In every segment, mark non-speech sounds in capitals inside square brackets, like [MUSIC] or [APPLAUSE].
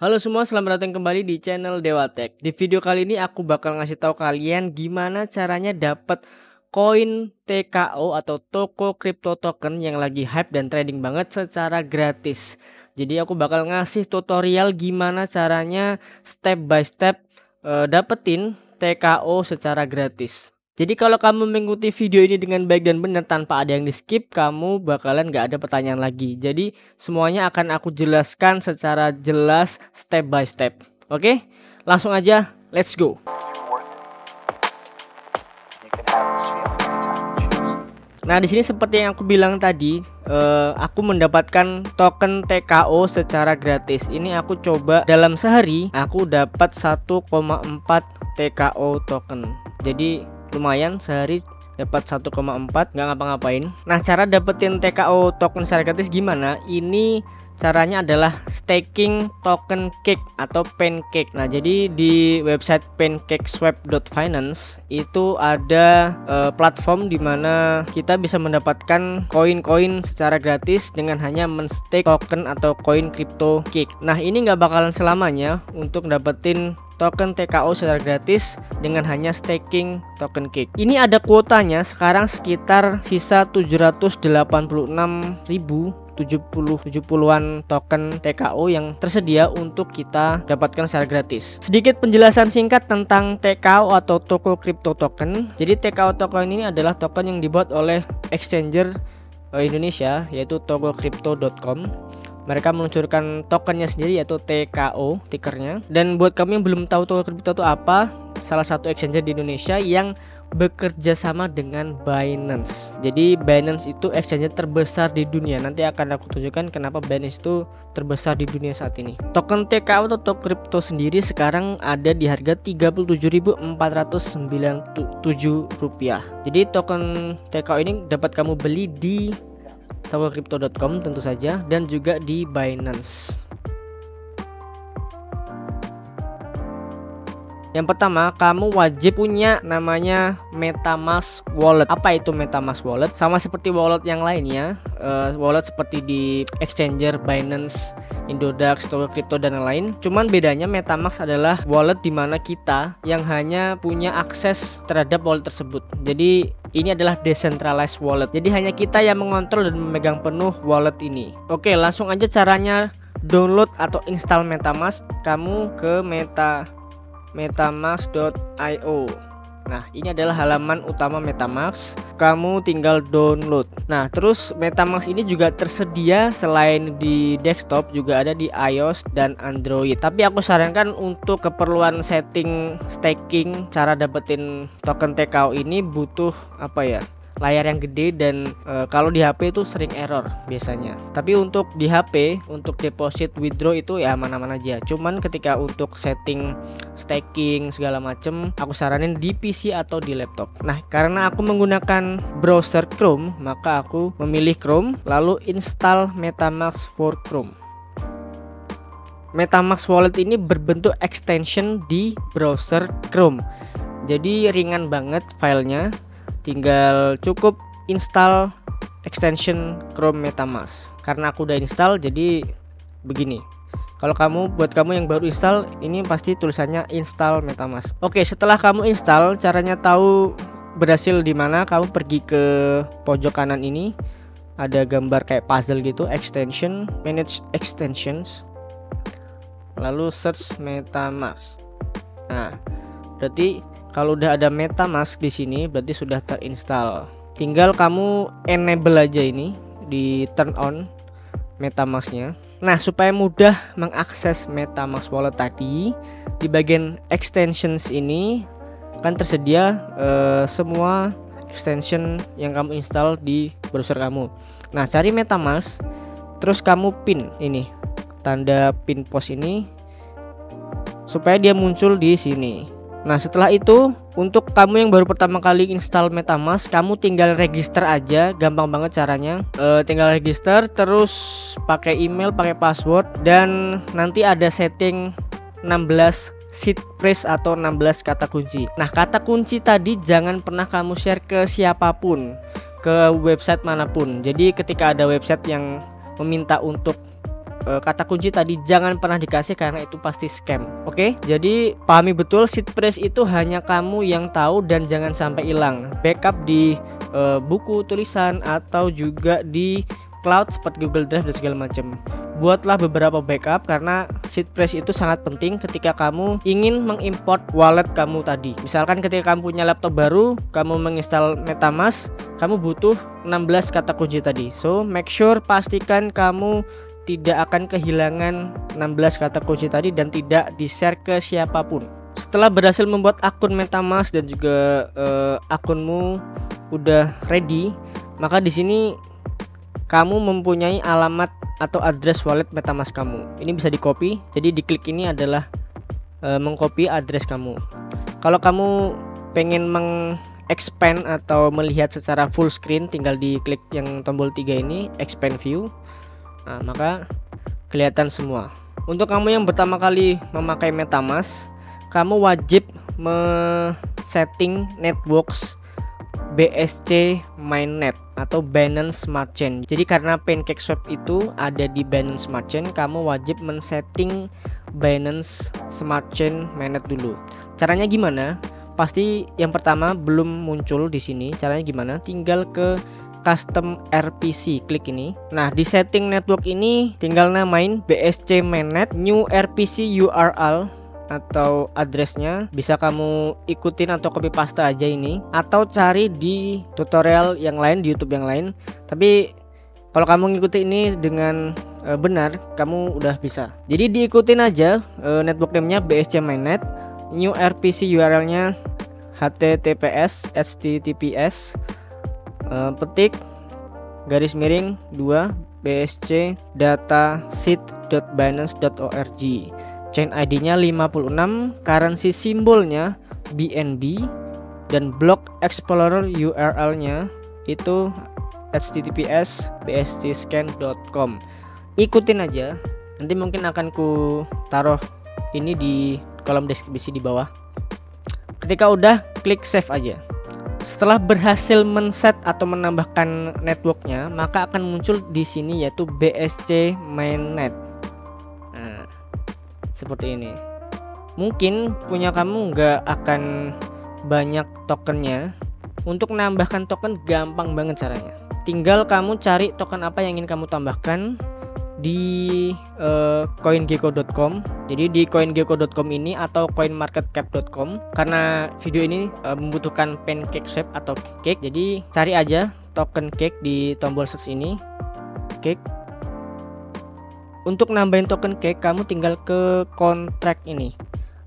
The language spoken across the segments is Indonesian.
Halo semua, selamat datang kembali di channel Dewa Tech. Di video kali ini aku bakal ngasih tahu kalian gimana caranya dapat koin TKO atau toko crypto token yang lagi hype dan trading banget secara gratis. Jadi aku bakal ngasih tutorial gimana caranya step by step uh, dapetin TKO secara gratis. Jadi kalau kamu mengikuti video ini dengan baik dan benar tanpa ada yang di skip, kamu bakalan gak ada pertanyaan lagi. Jadi semuanya akan aku jelaskan secara jelas step by step. Oke, langsung aja, let's go. Nah di sini seperti yang aku bilang tadi, uh, aku mendapatkan token TKO secara gratis. Ini aku coba dalam sehari, aku dapat 1,4 TKO token. Jadi lumayan sehari dapat 1,4 nggak ngapa-ngapain. Nah cara dapetin TKO token secara gratis gimana? Ini caranya adalah staking token cake atau pancake. Nah jadi di website pancakeswap.finance itu ada uh, platform di mana kita bisa mendapatkan koin-koin secara gratis dengan hanya menstake token atau koin crypto cake. Nah ini nggak bakalan selamanya untuk dapetin token TKO secara gratis dengan hanya staking token cake. Ini ada kuotanya sekarang sekitar sisa 786.000 70 70-an token TKO yang tersedia untuk kita dapatkan secara gratis. Sedikit penjelasan singkat tentang TKO atau toko crypto token. Jadi TKO token ini adalah token yang dibuat oleh exchanger eh, Indonesia yaitu tokocrypto.com mereka meluncurkan tokennya sendiri yaitu TKO tickernya dan buat kamu yang belum tahu toko kripto itu apa salah satu exchange di Indonesia yang bekerja sama dengan Binance. Jadi Binance itu exchange terbesar di dunia. Nanti akan aku tunjukkan kenapa Binance itu terbesar di dunia saat ini. Token TKO atau token kripto sendiri sekarang ada di harga 37.497 rupiah. Jadi token TKO ini dapat kamu beli di tokocrypto.com tentu saja dan juga di Binance. Yang pertama, kamu wajib punya namanya MetaMask Wallet. Apa itu MetaMask Wallet? Sama seperti wallet yang lainnya, uh, wallet seperti di exchanger Binance, Indodax, Toko Crypto dan lain-lain. Cuman bedanya MetaMask adalah wallet di mana kita yang hanya punya akses terhadap wallet tersebut. Jadi ini adalah decentralized wallet. Jadi hanya kita yang mengontrol dan memegang penuh wallet ini. Oke, langsung aja caranya download atau install MetaMask. Kamu ke meta metamask.io. Nah, ini adalah halaman utama MetaMask. Kamu tinggal download. Nah, terus MetaMask ini juga tersedia selain di desktop juga ada di iOS dan Android. Tapi aku sarankan untuk keperluan setting staking cara dapetin token TKO ini butuh apa ya? Layar yang gede dan e, kalau di HP itu sering error biasanya. Tapi untuk di HP untuk deposit withdraw itu ya aman-aman aja. Cuman ketika untuk setting staking segala macem aku saranin di PC atau di laptop. Nah, karena aku menggunakan browser Chrome, maka aku memilih Chrome lalu install MetaMask for Chrome. MetaMask Wallet ini berbentuk extension di browser Chrome. Jadi ringan banget filenya tinggal cukup install extension Chrome MetaMask. Karena aku udah install jadi begini. Kalau kamu buat kamu yang baru install ini pasti tulisannya install MetaMask. Oke setelah kamu install caranya tahu berhasil di mana kamu pergi ke pojok kanan ini. Ada gambar kayak puzzle gitu extension manage extensions. Lalu search MetaMask. Nah berarti kalau udah ada MetaMask di sini berarti sudah terinstall. Tinggal kamu enable aja ini di turn on MetaMasknya. Nah, supaya mudah mengakses MetaMask wallet tadi, di bagian extensions ini kan tersedia uh, semua extension yang kamu install di browser kamu. Nah, cari MetaMask, terus kamu pin ini tanda pin pos ini supaya dia muncul di sini. Nah setelah itu untuk kamu yang baru pertama kali install MetaMask kamu tinggal register aja gampang banget caranya. E, tinggal register terus pakai email pakai password dan nanti ada setting 16 seed phrase atau 16 kata kunci. Nah kata kunci tadi jangan pernah kamu share ke siapa pun ke website mana pun. Jadi ketika ada website yang meminta untuk e, kata kunci tadi jangan pernah dikasih karena itu pasti scam. Oke, jadi pahami betul seed phrase itu hanya kamu yang tahu dan jangan sampai hilang. Backup di e, buku tulisan atau juga di cloud seperti Google Drive dan segala macam. Buatlah beberapa backup karena seed phrase itu sangat penting ketika kamu ingin mengimport wallet kamu tadi. Misalkan ketika kamu punya laptop baru, kamu menginstal MetaMask, kamu butuh 16 kata kunci tadi. So, make sure pastikan kamu tidak akan kehilangan 16 kata kunci tadi dan tidak di-share ke siapa pun. Setelah berhasil membuat akun MetaMask dan juga uh, akunmu udah ready, maka di sini kamu mempunyai alamat atau address wallet MetaMask kamu. Ini bisa di copy. Jadi di klik ini adalah e, mengcopy address kamu. Kalau kamu pengen mengexpand atau melihat secara full screen, tinggal di klik yang tombol tiga ini, expand view. Nah, maka kelihatan semua. Untuk kamu yang pertama kali memakai MetaMask, kamu wajib me-setting networks BSC Mainnet atau Binance Smart Chain. Jadi karena PancakeSwap itu ada di Binance Smart Chain, kamu wajib men-setting Binance Smart Chain Mainnet dulu. Caranya gimana? Pasti yang pertama belum muncul di sini. Caranya gimana? Tinggal ke custom RPC klik ini. Nah di setting network ini tinggal namain BSC mainnet new RPC URL atau addressnya. Bisa kamu ikutin atau copy paste aja ini. Atau cari di tutorial yang lain di YouTube yang lain. Tapi kalau kamu ngikuti ini dengan e, benar kamu udah bisa. Jadi diikutin aja e, network name-nya BSC mainnet new RPC URL-nya https https e, petik garis miring 2 bsc dataset.binance.org chain ID-nya 56, currency simbolnya BNB dan block explorer URL-nya itu https bstscan.com. Ikutin aja. Nanti mungkin akan ku taruh ini di kolom deskripsi di bawah. Ketika udah klik save aja. Setelah berhasil men-set atau menambahkan networknya, maka akan muncul di sini yaitu BSC mainnet. Seperti ini. Mungkin punya kamu nggak akan banyak tokennya. Untuk menambahkan token gampang banget caranya. Tinggal kamu cari token apa yang ingin kamu tambahkan di uh, coingecko.com jadi di coingecko.com ini atau coinmarketcap.com karena video ini uh, membutuhkan pancake swap atau cake. Jadi cari aja token cake di tombol search ini. Cake. Untuk nambahin token cake kamu tinggal ke kontrak ini.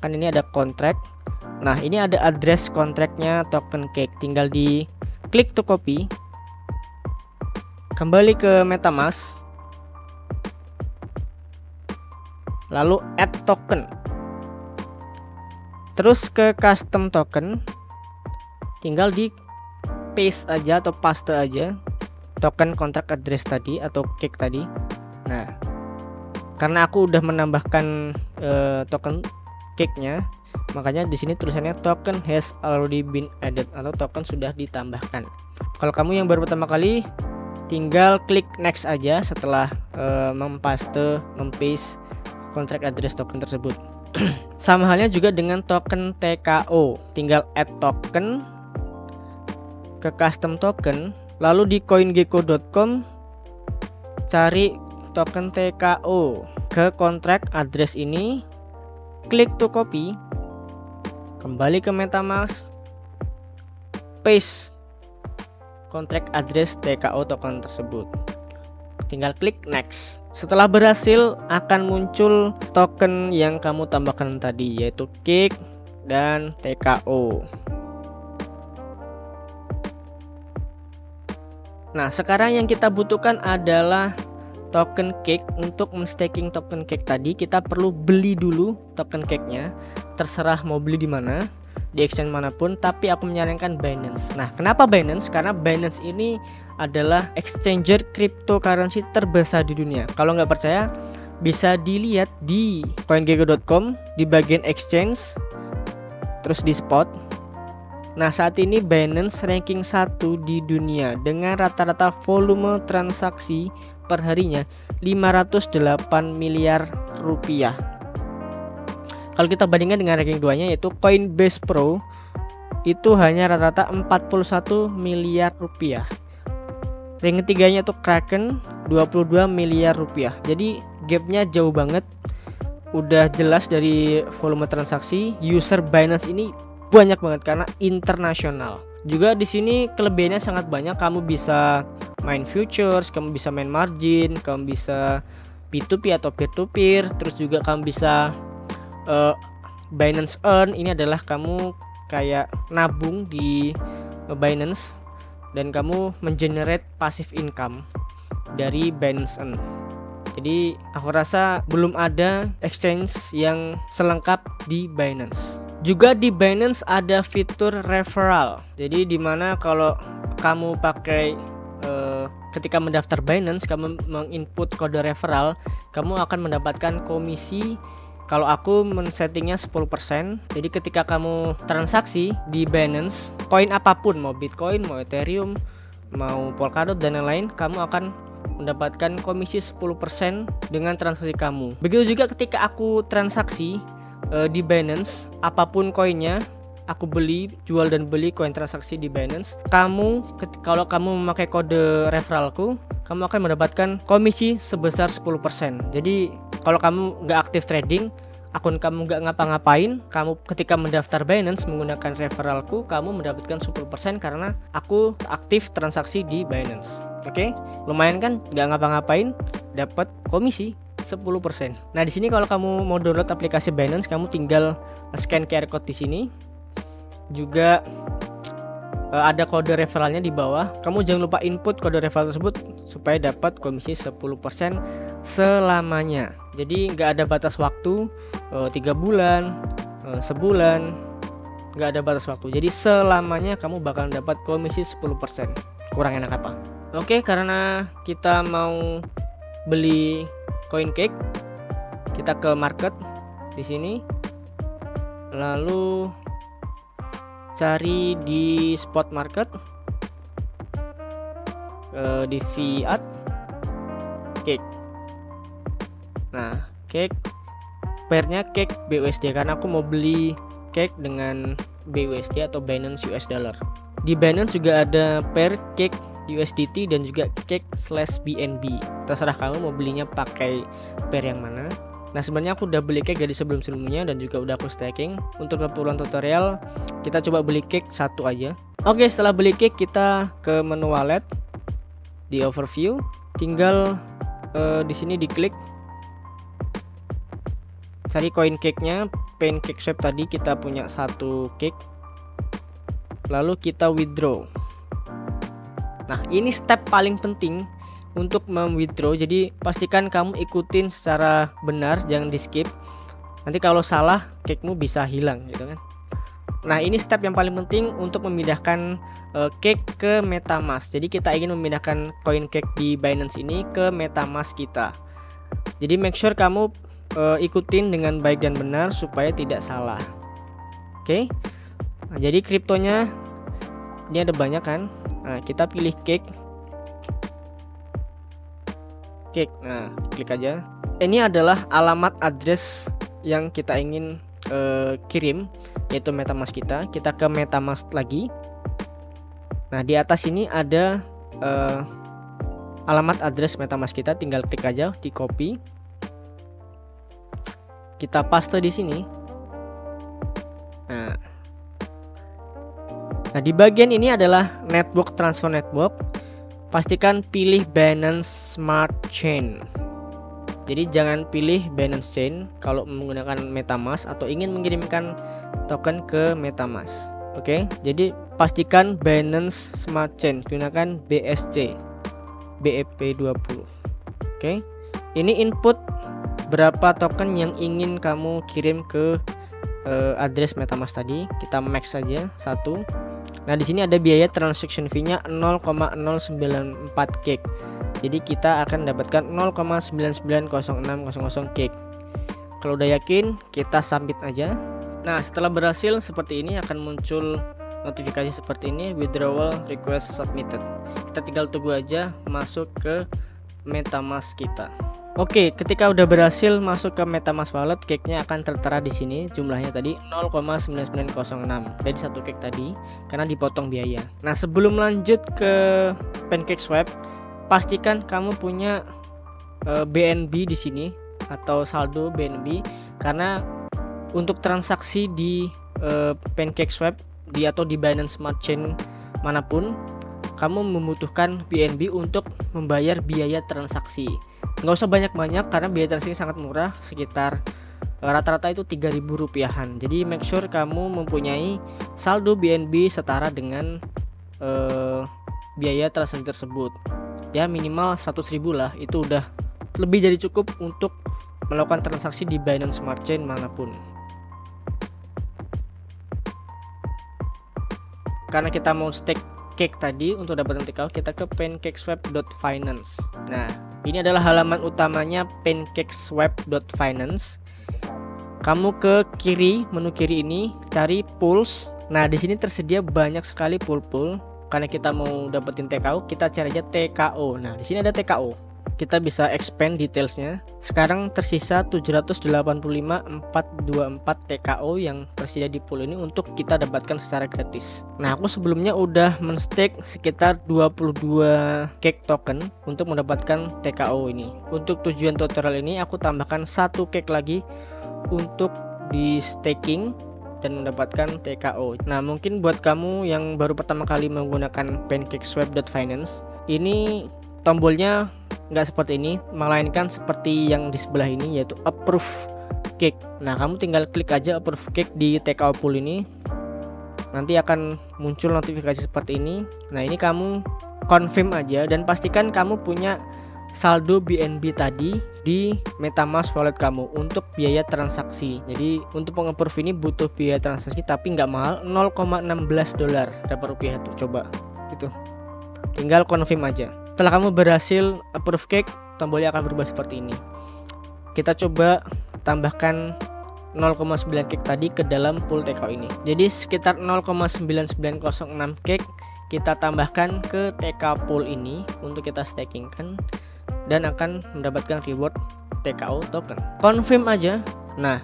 Kan ini ada kontrak nah ini ada address kontraknya token cake. Tinggal di klik to copy. Kembali ke metamask lalu add token. Terus ke custom token. Tinggal di paste aja atau paste aja token kontrak address tadi atau cake tadi. Nah karena aku udah menambahkan uh, token cake-nya makanya di sini tulisannya token has already been added atau token sudah ditambahkan. Kalau kamu yang baru pertama kali tinggal klik next aja setelah uh, mempaste mempaste kontrak address token tersebut. [CLEARS THROAT] Sama halnya juga dengan token TKO tinggal add token ke custom token lalu di coingecko.com cari token TKO ke kontrak address ini klik to copy kembali ke metamask paste kontrak address TKO token tersebut tinggal klik next. Setelah berhasil akan muncul token yang kamu tambahkan tadi yaitu kick dan TKO Nah, sekarang yang kita butuhkan adalah token cake untuk menstaking token cake tadi kita perlu beli dulu token cake-nya terserah mau beli di mana di exchange mana pun tapi aku menyarankan Binance. Nah kenapa Binance? Karena Binance ini adalah exchanger cryptocurrency terbesar di dunia. Kalau nggak percaya bisa dilihat di coingecko.com di bagian exchange terus di spot. Nah saat ini Binance ranking 1 di dunia dengan rata-rata volume transaksi per harinya 508 miliar rupiah. Kalau kita bandingkan dengan ranking 2-nya yaitu Coinbase Pro itu hanya rata-rata 41 miliar rupiah. Ranking ketiganya itu Kraken 22 miliar rupiah. Jadi gapnya jauh banget. Udah jelas dari volume transaksi user Binance ini banyak banget karena internasional. Juga di sini kelebihannya sangat banyak. Kamu bisa main futures, kamu bisa main margin, kamu bisa P2P atau peer to peer, terus juga kamu bisa uh, Binance Earn ini adalah kamu kayak nabung di Binance dan kamu mengenerate passive income dari Binance Earn. Jadi aku rasa belum ada exchange yang selengkap di Binance. Juga di Binance ada fitur referral. Jadi di mana kalau kamu pakai uh, ketika mendaftar Binance kamu menginput kode referral, kamu akan mendapatkan komisi kalau aku men-settingnya 10% Jadi ketika kamu transaksi di Binance Koin apa pun Mau Bitcoin, mau Ethereum Mau Polkadot dan lain-lain Kamu akan mendapatkan komisi 10% dengan transaksi kamu. Begitu juga ketika aku transaksi uh, di Binance Apa pun koinnya aku beli, jual dan beli koin transaksi di Binance, kamu kalau kamu memakai kode referralku, kamu akan mendapatkan komisi sebesar 10%. Jadi kalau kamu nggak aktif trading, akun kamu nggak ngapa-ngapain, kamu ketika mendaftar Binance menggunakan referralku, kamu mendapatkan 10% karena aku aktif transaksi di Binance. Oke, okay? lumayan kan? Nggak ngapa-ngapain, dapat komisi 10%. Nah, di sini kalau kamu mau download aplikasi Binance, kamu tinggal scan QR code di sini juga uh, ada kode referralnya di bawah. Kamu jangan lupa input kode referral tersebut supaya dapat komisi 10% selamanya. Jadi nggak ada batas waktu uh, tiga bulan, uh, sebulan, nggak ada batas waktu. Jadi selamanya kamu bakal dapat komisi 10%. Kurang enak apa? Oke, karena kita mau beli coin cake, kita ke market di sini. Lalu cari di spot market uh, di fiat. Cake. Nah. Cake. Pairnya cake BUSD karena aku mau beli cake dengan BUSD atau Binance US Dollar. Di Binance juga ada pair cake USDT dan juga cake slash BNB terserah kamu mau belinya pakai pair yang mana. Nah sebenarnya aku udah beli cake dari sebelum-sebelumnya dan juga udah aku staking Untuk keperluan tutorial kita coba beli cake satu aja. Oke setelah beli cake kita ke menu wallet Di overview Tinggal uh, di sini diklik. Cari koin cake-nya Pancake swap tadi kita punya satu cake. Lalu kita withdraw. Nah ini step paling penting untuk mem-withdraw. Jadi pastikan kamu ikutin secara benar jangan di skip. Nanti kalau salah cake-mu bisa hilang gitu kan Nah ini step yang paling penting untuk memindahkan uh, cake ke MetaMask. Jadi kita ingin memindahkan koin cake di Binance ini ke MetaMask kita. Jadi make sure kamu uh, ikutin dengan baik dan benar supaya tidak salah. Oke. Okay? Nah, jadi kriptonya ini ada banyak kan. Nah kita pilih cake Oke, nah klik aja. Ini adalah alamat address yang kita ingin uh, kirim, yaitu MetaMask kita. Kita ke MetaMask lagi. Nah di atas ini ada uh, alamat address MetaMask kita. Tinggal klik aja, di copy. Kita paste di sini. Nah, nah di bagian ini adalah network transfer network pastikan pilih Binance Smart Chain. Jadi jangan pilih Binance Chain kalau menggunakan MetaMask atau ingin mengirimkan token ke MetaMask. Oke, jadi pastikan Binance Smart Chain gunakan BSC BEP20. Oke. Ini input berapa token yang ingin kamu kirim ke uh, address MetaMask tadi. Kita max saja satu Nah, di sini ada biaya transaction fee-nya 0,094 cake. Jadi kita akan dapatkan 0,990600 cake. Kalau udah yakin, kita submit aja. Nah, setelah berhasil seperti ini akan muncul notifikasi seperti ini withdrawal request submitted. Kita tinggal tunggu aja masuk ke MetaMask kita. Oke, ketika udah berhasil masuk ke MetaMask wallet, cake-nya akan tertera di sini. Jumlahnya tadi 0,9906 dari satu cake tadi karena dipotong biaya. Nah, sebelum lanjut ke Pancake Swap, pastikan kamu punya uh, eh, BNB di sini atau saldo BNB karena untuk transaksi di uh, Pancake Swap di atau di Binance Smart Chain mana pun kamu membutuhkan BNB untuk membayar biaya transaksi. Nggak usah banyak-banyak karena biaya transaksi sangat murah sekitar eh, rata-rata itu 3000 rupiahan. Jadi make sure kamu mempunyai saldo BNB setara dengan uh, biaya transaksi tersebut. Ya minimal 100.000 lah. Itu udah lebih dari cukup untuk melakukan transaksi di Binance Smart Chain mana pun karena kita mau stake cake tadi untuk dapat takeout kita ke pancakeswap.finance nah ini adalah halaman utamanya pancakeswap.finance kamu ke kiri menu kiri ini cari pools. Nah di sini tersedia banyak sekali pool pool karena kita mau dapetin TKO kita cari aja TKO nah di sini ada TKO kita bisa expand detailsnya. Sekarang tersisa 785.424 TKO yang tersedia di pool ini untuk kita dapatkan secara gratis. Nah aku sebelumnya udah menstake sekitar 22 cake token untuk mendapatkan TKO ini. Untuk tujuan tutorial ini aku tambahkan satu cake lagi untuk di staking dan mendapatkan TKO. Nah, mungkin buat kamu yang baru pertama kali menggunakan PancakeSwap.finance, ini tombolnya nggak seperti ini melainkan seperti yang di sebelah ini yaitu approve cake nah kamu tinggal klik aja approve cake di takeout pool ini nanti akan muncul notifikasi seperti ini nah ini kamu confirm aja dan pastikan kamu punya saldo BNB tadi di MetaMask wallet kamu untuk biaya transaksi. Jadi untuk pengapprove ini butuh biaya transaksi tapi nggak mahal 0,16 dolar dapat rupiah itu coba itu. Tinggal confirm aja. Setelah kamu berhasil approve cake, tombolnya akan berubah seperti ini. Kita coba tambahkan 0,9 cake tadi ke dalam pool TK ini. Jadi sekitar 0,9906 cake kita tambahkan ke TK pool ini untuk kita stakingkan dan akan mendapatkan reward TKO token. Confirm aja. Nah,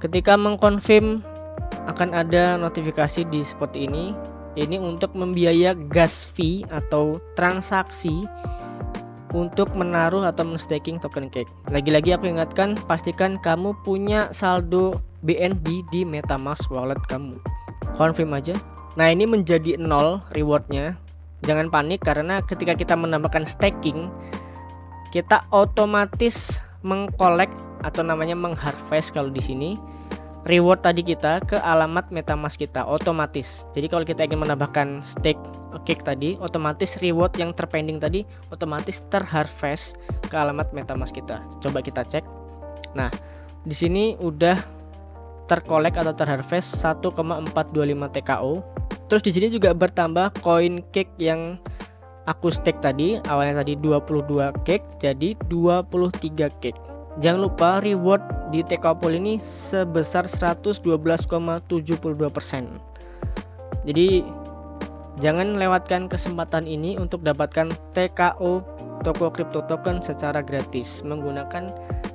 ketika mengkonfirm akan ada notifikasi di seperti ini ini untuk membiaya gas fee atau transaksi untuk menaruh atau men-staking token cake. Lagi-lagi aku ingatkan, pastikan kamu punya saldo BNB di MetaMask wallet kamu. Confirm aja. Nah, ini menjadi nol rewardnya. Jangan panik karena ketika kita menambahkan staking, kita otomatis mengkolek atau namanya mengharvest kalau di sini reward tadi kita ke alamat MetaMask kita otomatis. Jadi kalau kita ingin menambahkan stake cake tadi, otomatis reward yang terpending tadi otomatis terharvest ke alamat MetaMask kita. Coba kita cek. Nah, di sini udah terkolek atau terharvest 1,425 TKO. Terus di sini juga bertambah koin cake yang aku stake tadi, awalnya tadi 22 cake jadi 23 cake. Jangan lupa reward di Tekapol ini sebesar 112,72%. Jadi jangan lewatkan kesempatan ini untuk dapatkan TKO toko crypto token secara gratis menggunakan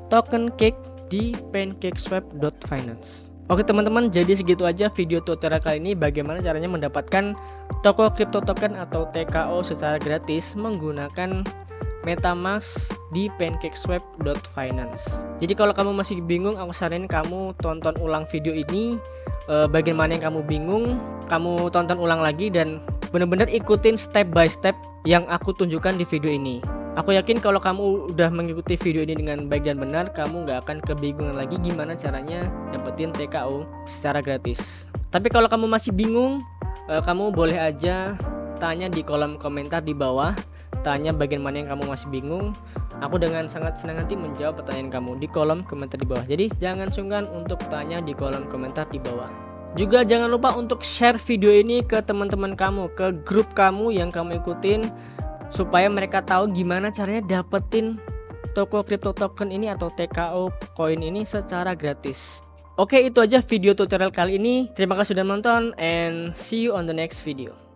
token cake di pancakeswap.finance. Oke teman-teman, jadi segitu aja video tutorial kali ini bagaimana caranya mendapatkan toko crypto token atau TKO secara gratis menggunakan MetaMask di pancakeswap.finance. Jadi kalau kamu masih bingung, aku saranin kamu tonton ulang video ini. E, bagian yang kamu bingung, kamu tonton ulang lagi dan benar-benar ikutin step by step yang aku tunjukkan di video ini. Aku yakin kalau kamu udah mengikuti video ini dengan baik dan benar, kamu nggak akan kebingungan lagi gimana caranya dapetin TKO secara gratis. Tapi kalau kamu masih bingung, e, kamu boleh aja tanya di kolom komentar di bawah tanya bagian mana yang kamu masih bingung aku dengan sangat senang hati menjawab pertanyaan kamu di kolom komentar di bawah. Jadi jangan sungkan untuk tanya di kolom komentar di bawah. Juga jangan lupa untuk share video ini ke teman-teman kamu ke grup kamu yang kamu ikutin supaya mereka tahu gimana caranya dapetin toko crypto token ini atau TKO koin ini secara gratis. Oke itu aja video tutorial kali ini. Terima kasih sudah menonton and see you on the next video